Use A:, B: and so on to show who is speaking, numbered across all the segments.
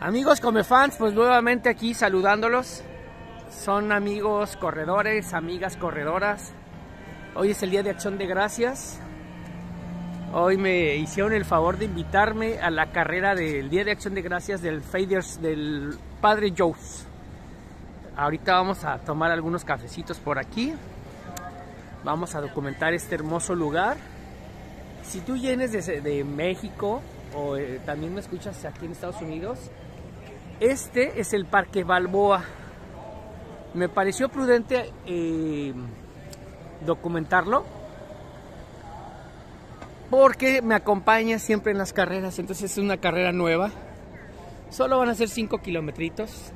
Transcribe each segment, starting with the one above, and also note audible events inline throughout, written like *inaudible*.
A: Amigos Comefans, pues nuevamente aquí saludándolos. Son amigos corredores, amigas corredoras. Hoy es el Día de Acción de Gracias. Hoy me hicieron el favor de invitarme a la carrera del Día de Acción de Gracias del Faders del Padre Joe's. Ahorita vamos a tomar algunos cafecitos por aquí. Vamos a documentar este hermoso lugar. Si tú vienes de, México o eh, también me escuchas aquí en Estados Unidos, este es el Parque Balboa. Me pareció prudente eh, documentarlo porque me acompaña siempre en las carreras. Entonces es una carrera nueva. Solo van a ser 5 kilometritos.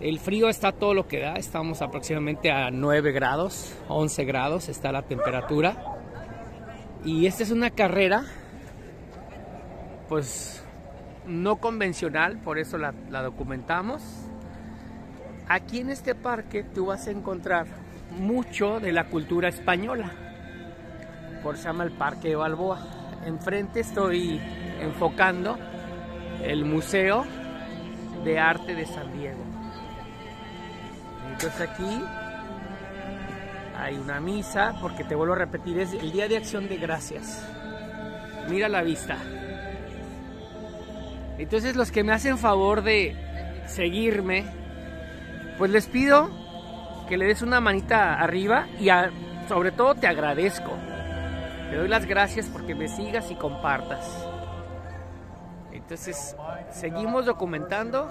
A: El frío está todo lo que da. Estamos aproximadamente a 9 grados, 11 grados está la temperatura. Y esta es una carrera, pues no convencional, por eso la, documentamos. Aquí en este parque tú vas a encontrar mucho de la cultura española, por eso se llama el Parque de Balboa. Enfrente estoy enfocando el Museo de Arte de San Diego. Entonces aquí hay una misa, porque te vuelvo a repetir, es el Día de Acción de Gracias. Mira la vista. Entonces los que me hacen favor de seguirme, pues les pido que le des una manita arriba y a, sobre todo te agradezco. Te doy las gracias porque me sigas y compartas. Entonces, seguimos documentando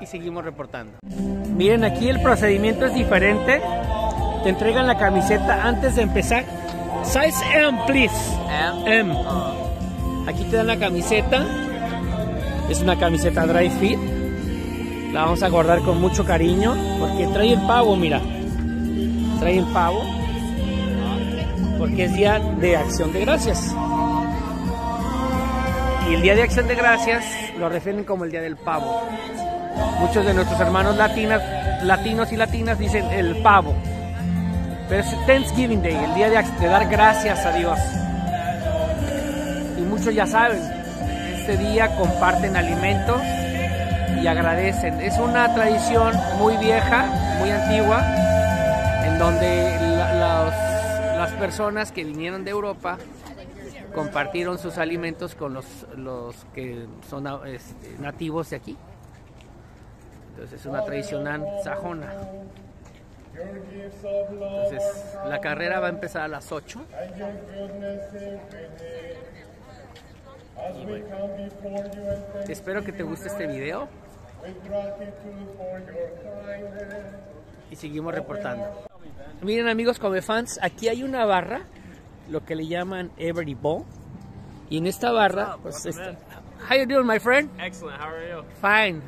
A: y seguimos reportando. Miren, aquí el procedimiento es diferente. Te entregan la camiseta antes de empezar. Size M, please. M. M. Aquí te dan la camiseta. Es una camiseta dry fit. La vamos a guardar con mucho cariño porque trae el pavo, mira. Trae el pavo. Porque es día de acción de gracias. Y el día de acción de gracias lo refieren como el día del pavo. Muchos de nuestros hermanos latinas, latinos y latinas dicen el pavo. Pero es Thanksgiving Day, el día de, de dar gracias a Dios. Muchos ya saben, este día comparten alimentos y agradecen. Es una tradición muy vieja, muy antigua, en donde la, la, las personas que vinieron de Europa compartieron sus alimentos con los, los que son este, nativos de aquí. Entonces es una tradición sajona. Entonces la carrera va a empezar a las 8. Espero que te guste este video. Y seguimos reportando. Miren amigos come fans, aquí hay una barra, lo que le llaman Every Bowl. Y en esta barra, pues, está, How you doing, my friend?
B: Excellent. How are you?
A: Fine.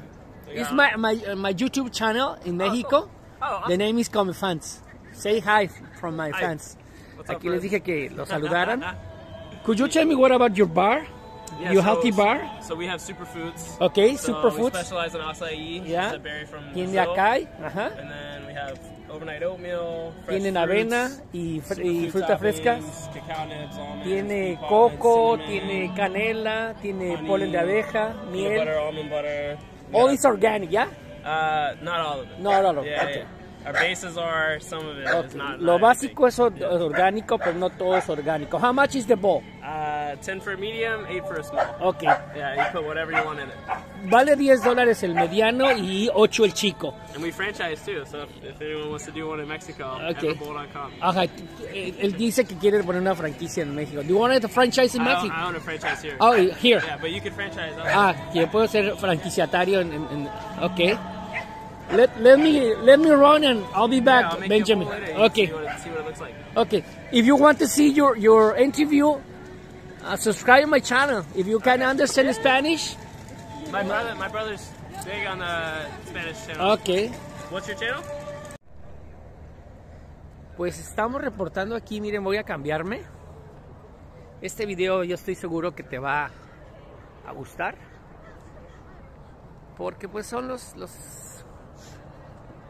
A: It's my, my, my YouTube channel in Mexico.
B: Oh,
A: The name is Come Fans. Say hi from my fans. Aquí les dije que los *laughs* saludaran. *laughs* Could you tell me what about your bar?
B: Yeah,
A: your
B: so-
A: healthy bar?
B: So we have superfoods.
A: Okay,
B: So
A: superfoods.
B: We specialize in acai.
A: Yeah.
B: Berry from
A: Tiene acai, ajá.
B: And then we have overnight oatmeal. Fresh
A: Tienen avena y, fr- y
B: nibs, almonds,
A: Tiene coco,
B: cinnamon,
A: tiene canela, tiene
B: honey,
A: polen de abeja, miel.
B: butter, almond butter.
A: All
B: Yeah.
A: is organic, ¿ya?
B: Uh, not all of it.
A: Not all of it,
B: Yeah,
A: okay.
B: Our bases are some of it. It's not,
A: Lo básico es or- orgánico, pero no todo es orgánico. How much is the bowl?
B: everything. Uh, 10 for a medium, 8 for a small.
A: Ok.
B: Yeah, you put whatever you want in it.
A: Vale 10 dólares el mediano y 8 el chico.
B: And we franchise too, so if, if anyone wants to do one in Mexico,
A: Okay. Ajá, él él dice que quiere poner una franquicia en México. Do you want a franchise in
B: I
A: Mexico?
B: I own a franchise here.
A: Oh, here.
B: Yeah, but you can franchise. us.
A: Ah, que puedo ser franquiciatario en, en, en- ok. Let, let me let me run and I'll be
B: Yeah,
A: back,
B: I'll
A: Benjamin. Okay,
B: See what, it, see what it looks like.
A: okay. If you want to see your your interview, uh, subscribe my channel. If you can understand Spanish,
B: My brother, my brother's big on the Spanish channel.
A: okay.
B: What's your channel?
A: Pues estamos reportando aquí, miren, voy a cambiarme. Este video yo estoy seguro que te va a gustar. Porque pues son los, los,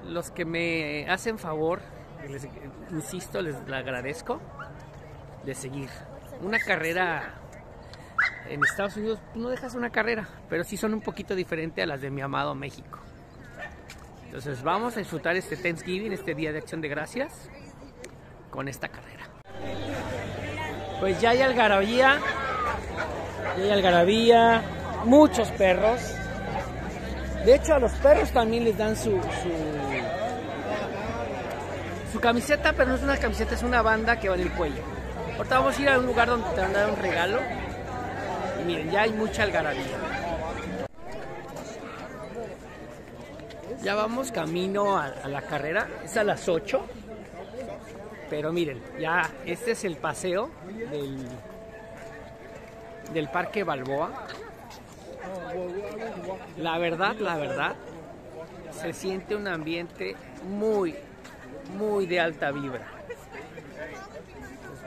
A: los que me hacen favor, les, insisto, les agradezco, de seguir. Una carrera en Estados Unidos no dejas una carrera, pero sí son un poquito diferentes a las de mi amado México. Entonces vamos a disfrutar este Thanksgiving, este Día de Acción de Gracias, con esta carrera. Pues ya hay algarabía, ya hay algarabía, muchos perros. De hecho a los perros también les dan su, su camiseta, pero no es una camiseta, es una banda que va en el cuello. Ahorita vamos a ir a un lugar donde te van a dar un regalo. Y miren, ya hay mucha algarabía. Ya vamos camino a, la carrera, es a las 8. Pero miren, ya este es el paseo del, del Parque Balboa. La verdad, la verdad, se siente un ambiente muy, muy de alta vibra.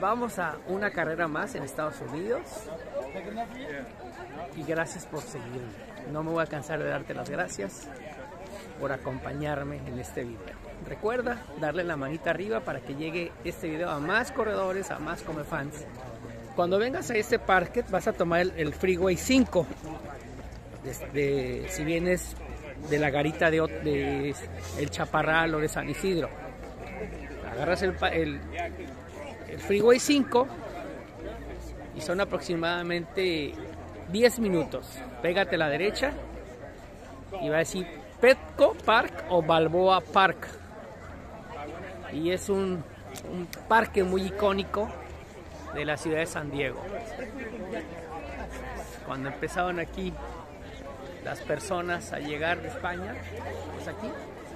A: Vamos a una carrera más en Estados Unidos. Y gracias por seguirme. No me voy a cansar de darte las gracias por acompañarme en este video. Recuerda darle la manita arriba para que llegue este video a más corredores, a más come fans. Cuando vengas a este parque vas a tomar el, Freeway 5. Desde, si vienes de la garita de, de, el Chaparral o de San Isidro. Agarras el, el, el Freeway 5 y son aproximadamente 10 minutos. Pégate a la derecha y va a decir Petco Park o Balboa Park. Y es un, un parque muy icónico de la ciudad de San Diego. Cuando empezaban aquí las personas a llegar de España, pues aquí,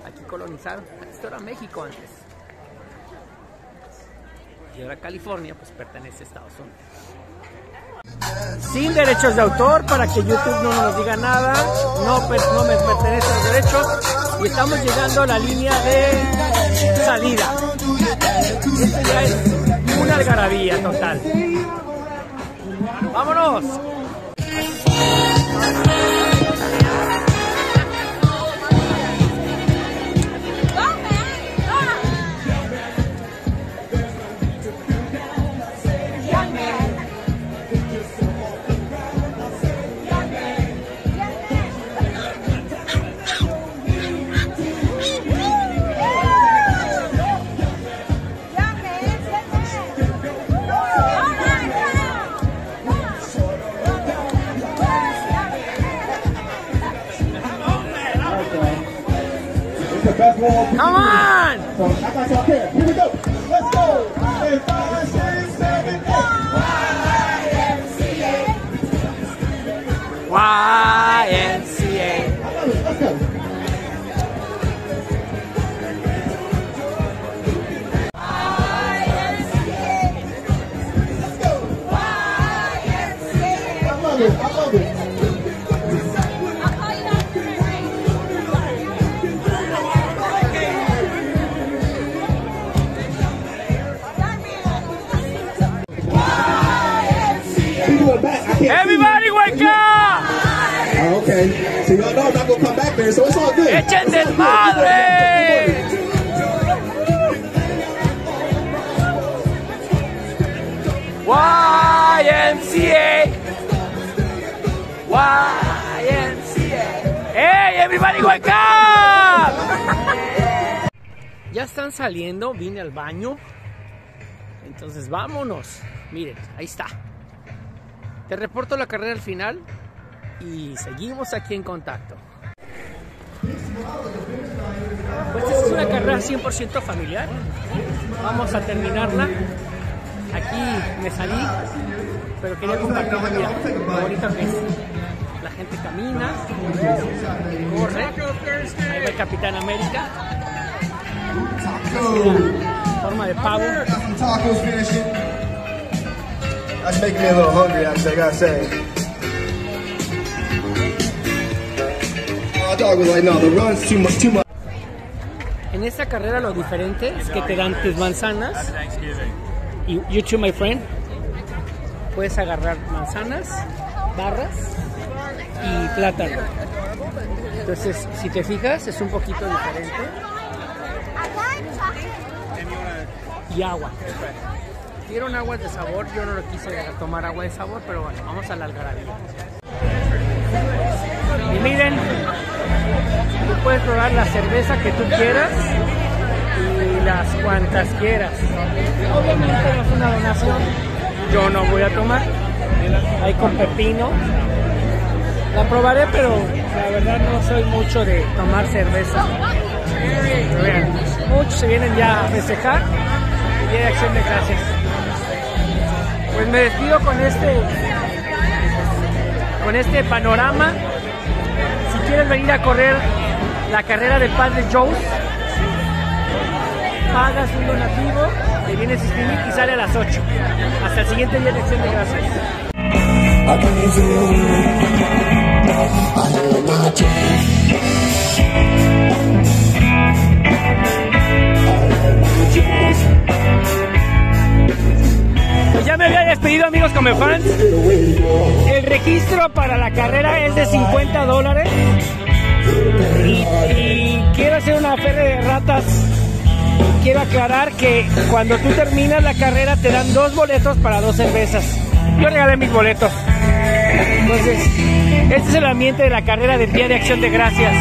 A: aquí colonizaron. Esto era México antes. Y ahora California pues pertenece a Estados Unidos. Sin derechos de autor para que YouTube no nos diga nada, no, no me pertenecen los derechos y estamos llegando a la línea de salida. Esto ya es una algarabía total. ¡Vámonos! Come on!
C: So act like y'all care. Here we go. Let's go. In five, six, seven, eight.
A: YMCA.
C: Okay. So y'all know I'm not gonna come back there, so it's all good.
A: ¡Echen desmadre! YMCA. YMCA. ¡Hey, everybody wake up! Ya están saliendo, vine al baño. Entonces vámonos. Miren, ahí está. Te reporto la carrera al final y seguimos aquí en contacto. Pues esta es una carrera 100% familiar. Vamos a terminarla. Aquí me salí, pero quería compartir, mira, lo bonito que es. La gente camina, corre. Ahí va el Capitán América. Mira, forma de pavo.
C: Got some tacos finishing. That's making me a little hungry, actually, I gotta say.
A: En esta carrera lo diferente es que te dan tus manzanas y you too, my friend. Puedes agarrar manzanas, barras y plátano. Entonces, si te fijas, es un poquito diferente. Y agua. repartieron aguas de sabor. Yo no lo quise tomar agua de sabor, pero bueno, vamos a la algarabía. Y miren, tú puedes probar la cerveza que tú quieras y las cuantas quieras. Obviamente no es una donación, yo no voy a tomar. Hay con pepino. La probaré, pero la verdad no soy mucho de tomar cerveza. Pero vean, muchos se vienen ya a festejar y de acción de gracias. Pues me despido con este con este panorama. Quieres venir a correr la carrera de Padre Joe's, pagas un donativo, te vienes a inscribir y sale a las 8. Hasta el siguiente día de acción de gracias. Pues ya me había despedido amigos como fans. El registro para la carrera es de 50 dólares. Y, y quiero hacer una feria de ratas. Quiero aclarar que cuando tú terminas la carrera te dan dos boletos para dos cervezas. Yo regalé mis boletos. Entonces, este es el ambiente de la carrera del Día de Acción de Gracias.